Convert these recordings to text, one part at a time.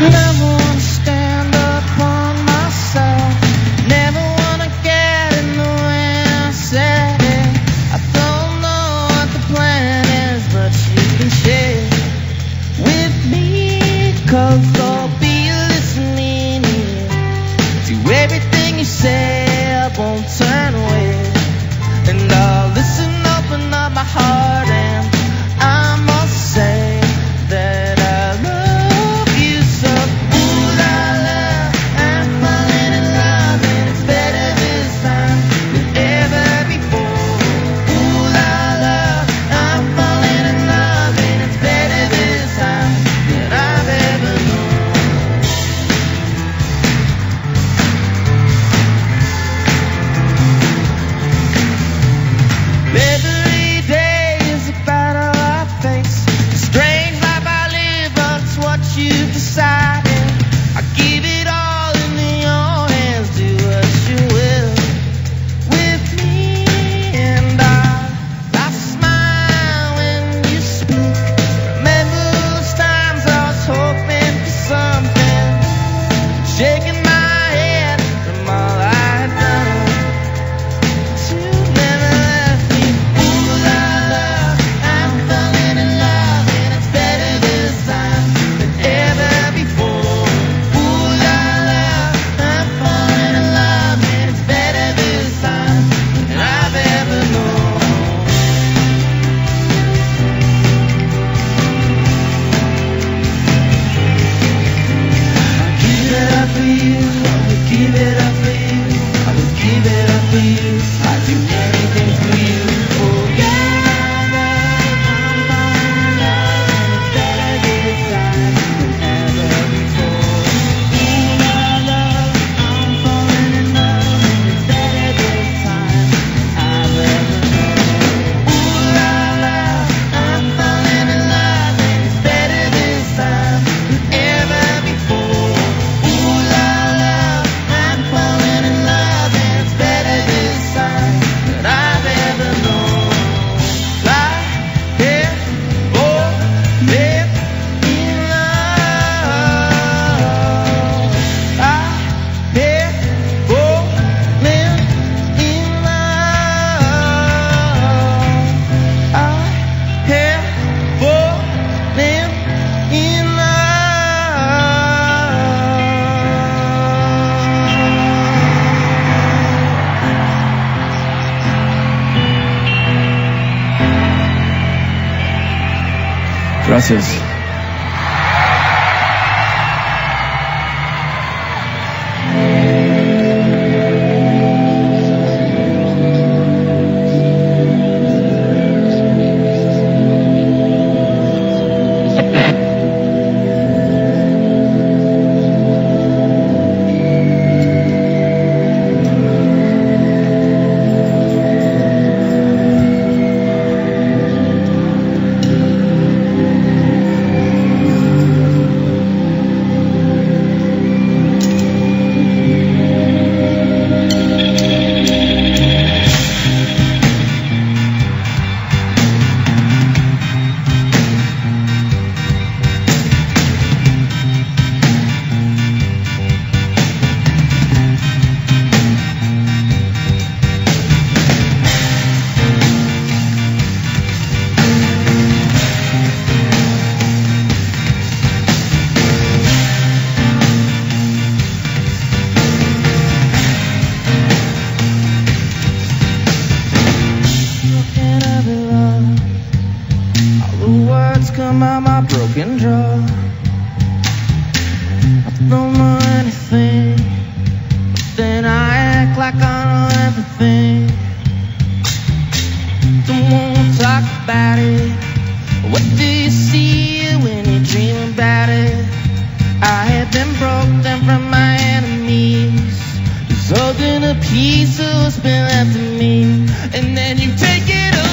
No. Gracias. The words come out my broken jaw. I don't know anything, but then I act like I know everything. Don't wanna talk about it. What do you see when you dream about it? I have been broken from my enemies. Just holding a piece of what's been left of me. And then you take it away.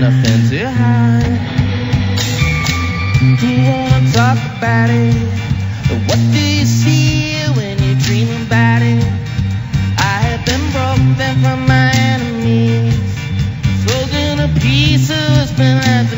Nothing to hide. You wanna talk about it? What do you see when you dream about it? I have been broken from my enemies. Holding a piece of what's been left